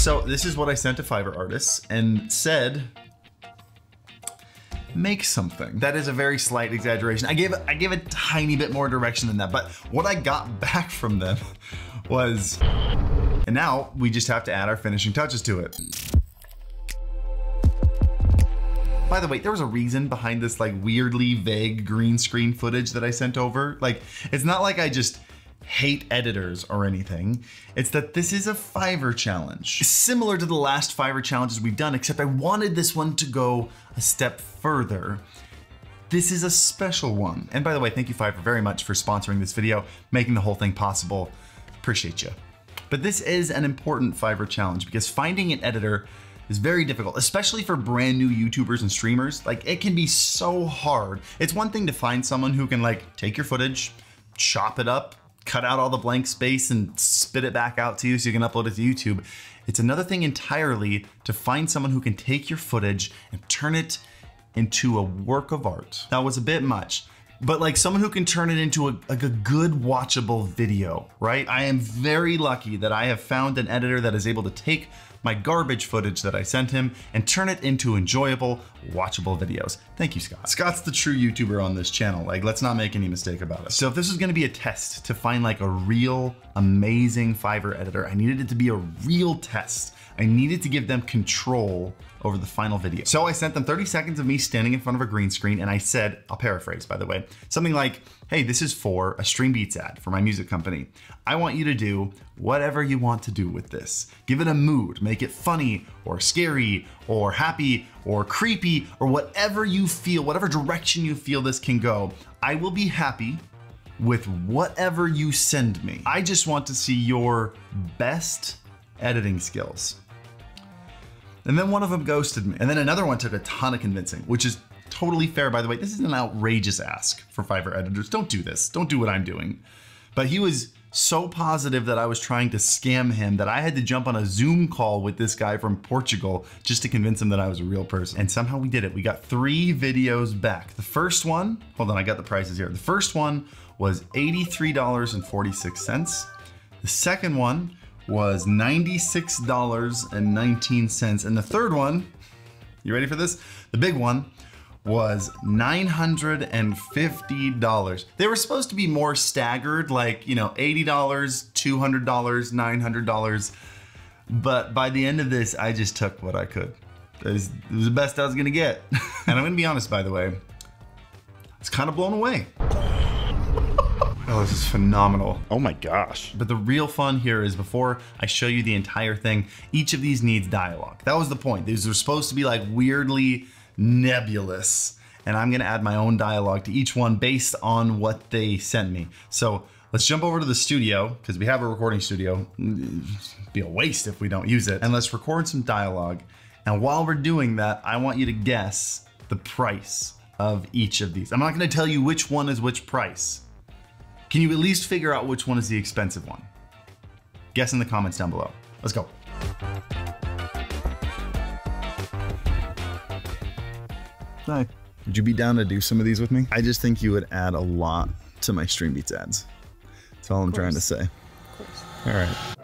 So this is what I sent to Fiverr artists and said, make something. That is a very slight exaggeration. I gave I gave a tiny bit more direction than that, but what I got back from them was, and now we just have to add our finishing touches to it. By the way, there was a reason behind this like weirdly vague green screen footage that I sent over. Like, it's not like I just hate editors or anything. It's that this is a Fiverr challenge. Similar to the last Fiverr challenges we've done, except I wanted this one to go a step further. This is a special one. And by the way, thank you Fiverr very much for sponsoring this video, making the whole thing possible. Appreciate you. But this is an important Fiverr challenge because finding an editor is very difficult, especially for brand new YouTubers and streamers. Like it can be so hard. It's one thing to find someone who can like take your footage, chop it up, cut out all the blank space and spit it back out to you so you can upload it to YouTube. It's another thing entirely to find someone who can take your footage and turn it into a work of art. That was a bit much but like someone who can turn it into a, like a good watchable video, right? I am very lucky that I have found an editor that is able to take my garbage footage that I sent him and turn it into enjoyable, watchable videos. Thank you, Scott. Scott's the true YouTuber on this channel. Like, let's not make any mistake about it. So if this was gonna be a test to find like a real amazing Fiverr editor, I needed it to be a real test. I needed to give them control over the final video. So I sent them 30 seconds of me standing in front of a green screen and I said, I'll paraphrase by the way, something like, hey, this is for a Stream Beats ad for my music company. I want you to do whatever you want to do with this. Give it a mood, make it funny or scary or happy or creepy or whatever you feel, whatever direction you feel this can go. I will be happy with whatever you send me. I just want to see your best editing skills. And then one of them ghosted me. And then another one took a ton of convincing, which is totally fair, by the way. This is an outrageous ask for Fiverr editors. Don't do this. Don't do what I'm doing. But he was so positive that I was trying to scam him that I had to jump on a Zoom call with this guy from Portugal just to convince him that I was a real person. And somehow we did it. We got three videos back. The first one, hold on, I got the prices here. The first one was $83.46. The second one was $96.19. And the third one, you ready for this? The big one was $950. They were supposed to be more staggered, like, you know, $80, $200, $900. But by the end of this, I just took what I could. It was, it was the best I was gonna get. and I'm gonna be honest, by the way, it's kind of blown away. Oh, this is phenomenal. Oh my gosh. But the real fun here is before I show you the entire thing, each of these needs dialogue. That was the point. These are supposed to be like weirdly nebulous. And I'm gonna add my own dialogue to each one based on what they sent me. So let's jump over to the studio because we have a recording studio. It'd be a waste if we don't use it. And let's record some dialogue. And while we're doing that, I want you to guess the price of each of these. I'm not gonna tell you which one is which price. Can you at least figure out which one is the expensive one? Guess in the comments down below. Let's go. Hi. Would you be down to do some of these with me? I just think you would add a lot to my Stream Beats ads. That's all I'm trying to say. All right.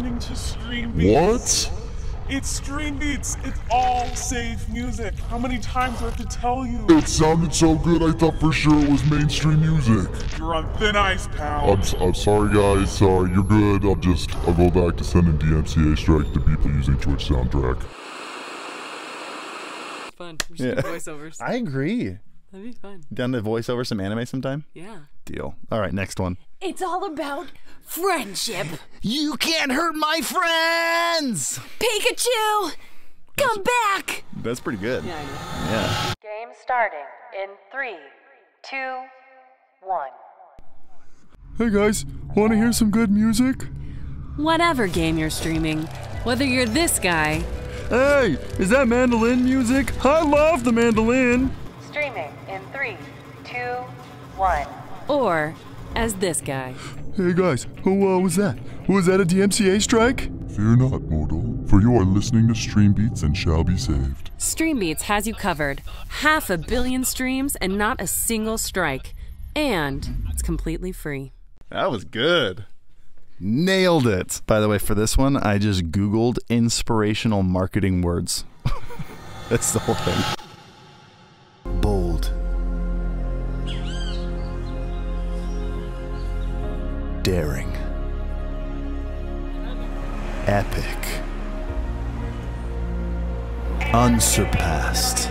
Listening to Stream Beats. What? It's Stream Beats. It's all safe music. How many times do I have to tell you? It sounded so good I thought for sure it was mainstream music. You're on thin ice, pal. I'm, s- I'm sorry guys, sorry, you're good. I'll just, I'll go back to sending DMCA strike to people using Twitch soundtrack. fun. We should do voiceovers. I agree. That'd be fun. Down to voice over some anime sometime? Yeah. Deal. All right, next one. It's all about friendship. You can't hurt my friends! Pikachu, come back. That's pretty good. Yeah, I know. Yeah. Game starting in three, two, one. Hey guys, wanna hear some good music? Whatever game you're streaming, whether you're this guy Hey, is that mandolin music? I love the mandolin. Streaming in three, two, one. Or as this guy. Hey guys, who uh, was that? Was that a DMCA strike? Fear not, mortal, for you are listening to Stream Beats and shall be saved. Streambeats has you covered. Half a billion streams and not a single strike. And it's completely free. That was good. Nailed it. By the way, for this one, I just Googled inspirational marketing words. That's the whole thing. Unsurpassed.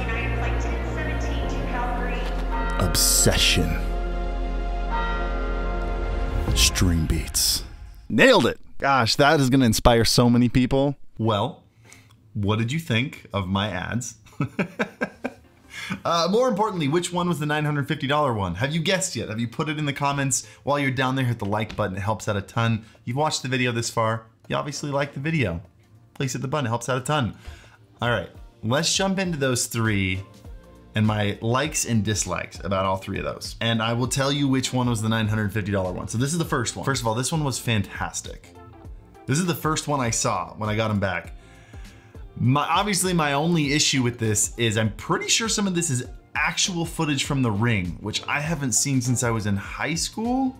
Obsession. Stream Beats. Nailed it. Gosh, that is going to inspire so many people. Well, what did you think of my ads? uh, more importantly, which one was the $950 one? Have you guessed yet? Have you put it in the comments? While you're down there, hit the like button. It helps out a ton. You've watched the video this far. You obviously like the video. Please hit the button. It helps out a ton. All right, let's jump into those three and my likes and dislikes about all three of those. And I will tell you which one was the $950 one. So this is the first one. First of all, this one was fantastic. This is the first one I saw when I got them back. My, obviously, my only issue with this is I'm pretty sure some of this is actual footage from the ring, which I haven't seen since I was in high school.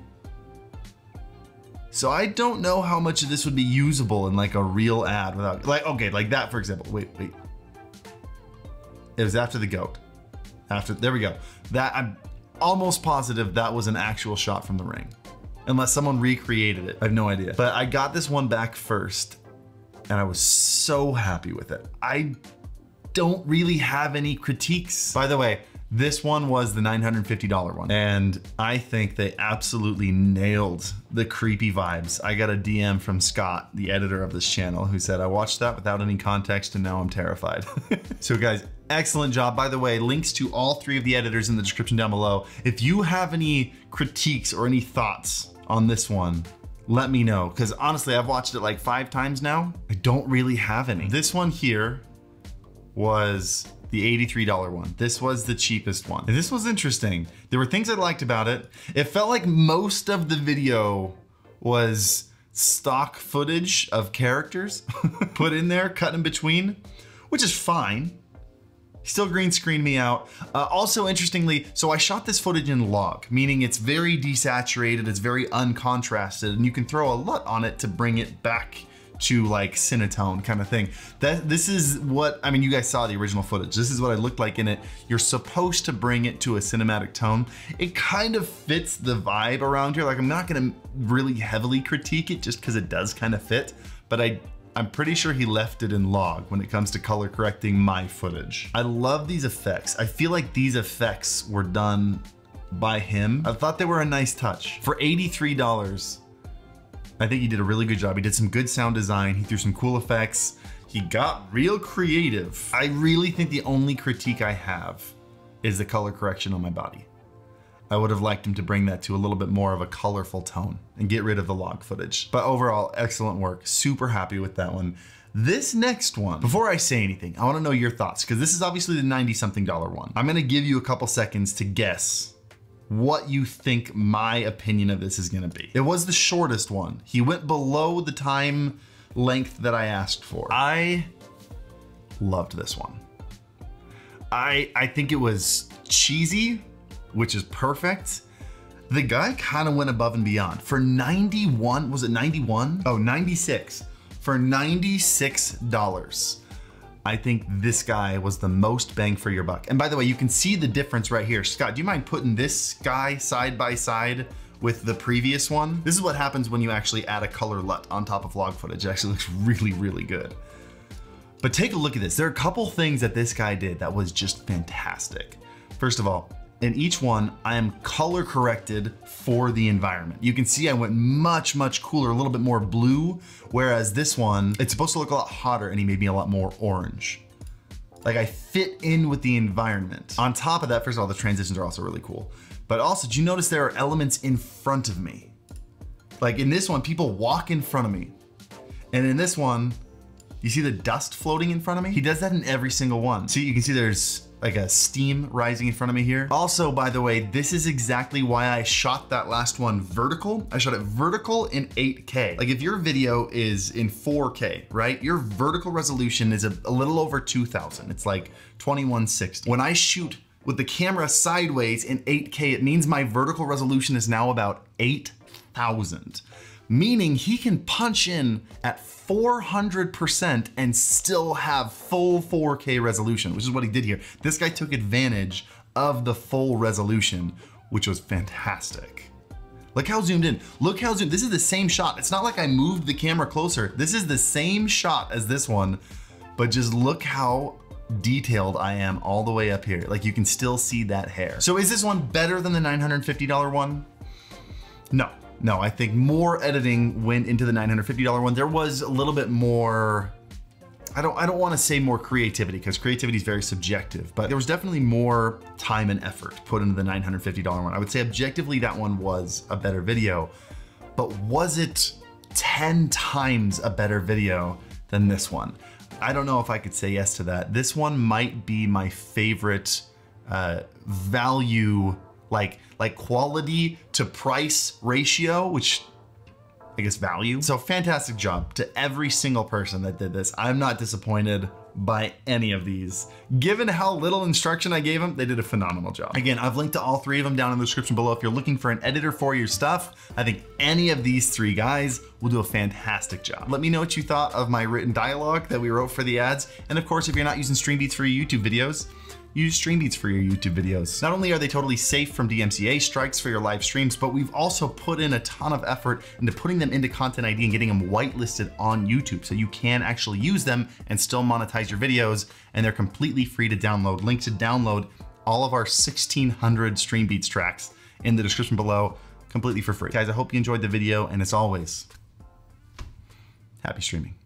So I don't know how much of this would be usable in like a real ad without, like, okay, like that for example. Wait, wait. It was after the goat. After, there we go. That, I'm almost positive that was an actual shot from the ring. Unless someone recreated it. I have no idea. But I got this one back first and I was so happy with it. I don't really have any critiques. By the way, this one was the $950 one. And I think they absolutely nailed the creepy vibes. I got a DM from Scott, the editor of this channel, who said, I watched that without any context and now I'm terrified. so guys, excellent job. By the way, links to all three of the editors in the description down below. If you have any critiques or any thoughts on this one, let me know. Because honestly, I've watched it like five times now. I don't really have any. This one here was the $83 one. This was the cheapest one. And this was interesting. There were things I liked about it. It felt like most of the video was stock footage of characters put in there, cut in between, which is fine. Still green screened me out. Uh, also, interestingly, so I shot this footage in log, meaning it's very desaturated, it's very uncontrasted, and you can throw a LUT on it to bring it back to like Cinetone kind of thing. That This is what, I mean, you guys saw the original footage. This is what I looked like in it. You're supposed to bring it to a cinematic tone. It kind of fits the vibe around here. Like I'm not gonna really heavily critique it just because it does kind of fit, but I I'm pretty sure he left it in log when it comes to color correcting my footage. I love these effects. I feel like these effects were done by him. I thought they were a nice touch. For $83, I think he did a really good job. He did some good sound design. He threw some cool effects. He got real creative. I really think the only critique I have is the color correction on my body. I would have liked him to bring that to a little bit more of a colorful tone and get rid of the log footage. But overall, excellent work. Super happy with that one. This next one, before I say anything, I wanna know your thoughts because this is obviously the 90 something dollar one. I'm gonna give you a couple seconds to guess what you think my opinion of this is gonna be. It was the shortest one. He went below the time length that I asked for. I loved this one. I I think it was cheesy, which is perfect. The guy kind of went above and beyond. For 91, was it 91? Oh, 96. For $96. I think this guy was the most bang for your buck. And by the way, you can see the difference right here. Scott, do you mind putting this guy side by side with the previous one? This is what happens when you actually add a color LUT on top of log footage. It actually looks really, really good. But take a look at this. There are a couple things that this guy did that was just fantastic. First of all, in each one, I am color corrected for the environment. You can see I went much, much cooler, a little bit more blue, whereas this one, it's supposed to look a lot hotter and he made me a lot more orange. Like I fit in with the environment. On top of that, first of all, the transitions are also really cool. But also, do you notice there are elements in front of me? Like in this one, people walk in front of me. And in this one, You see the dust floating in front of me? He does that in every single one. See, you can see there's like a steam rising in front of me here. Also, by the way, this is exactly why I shot that last one vertical. I shot it vertical in 8K. Like if your video is in 4K, right? Your vertical resolution is a, a little over 2000. It's like 2160. When I shoot with the camera sideways in 8K, it means my vertical resolution is now about 8,000 meaning he can punch in at 400% and still have full 4K resolution, which is what he did here. This guy took advantage of the full resolution, which was fantastic. Look how zoomed in. Look how zoomed. This is the same shot. It's not like I moved the camera closer. This is the same shot as this one, but just look how detailed I am all the way up here. Like you can still see that hair. So is this one better than the $950 one? No, no, I think more editing went into the $950 one. There was a little bit more I don't I don't want to say more creativity because creativity is very subjective, but there was definitely more time and effort put into the $950 one. I would say objectively that one was a better video, but was it 10 times a better video than this one? I don't know if I could say yes to that. This one might be my favorite uh, value like like quality to price ratio, which I guess value. So fantastic job to every single person that did this. I'm not disappointed by any of these. Given how little instruction I gave them, they did a phenomenal job. Again, I've linked to all three of them down in the description below. If you're looking for an editor for your stuff, I think any of these three guys will do a fantastic job. Let me know what you thought of my written dialogue that we wrote for the ads. And of course, if you're not using StreamBeats for your YouTube videos, use StreamBeats for your YouTube videos. Not only are they totally safe from DMCA strikes for your live streams, but we've also put in a ton of effort into putting them into Content ID and getting them whitelisted on YouTube so you can actually use them and still monetize your videos. And they're completely free to download. Link to download all of our 1600 StreamBeats tracks in the description below completely for free. Guys, I hope you enjoyed the video and as always, happy streaming.